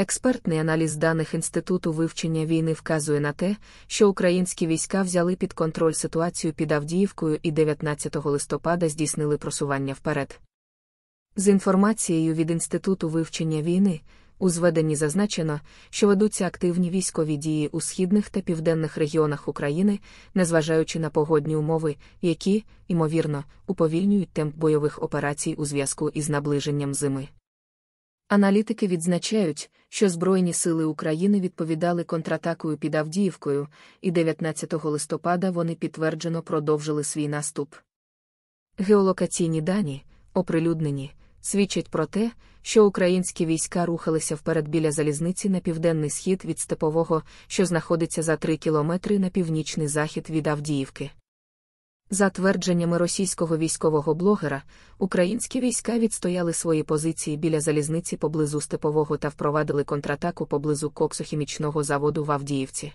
Експертний аналіз даних Інституту вивчення війни вказує на те, що українські війська взяли під контроль ситуацію під Авдіївкою і 19 листопада здійснили просування вперед. З інформацією від Інституту вивчення війни у зведенні зазначено, що ведуться активні військові дії у східних та південних регіонах України, незважаючи на погодні умови, які, ймовірно, уповільнюють темп бойових операцій у зв'язку із наближенням зими. Аналітики відзначають, що Збройні сили України відповідали контратакою під Авдіївкою, і 19 листопада вони підтверджено продовжили свій наступ. Геолокаційні дані, оприлюднені, свідчать про те, що українські війська рухалися вперед біля залізниці на південний схід від Степового, що знаходиться за 3 кілометри на північний захід від Авдіївки. За твердженнями російського військового блогера, українські війська відстояли свої позиції біля залізниці поблизу Степового та впровадили контратаку поблизу коксохімічного заводу в Авдіївці.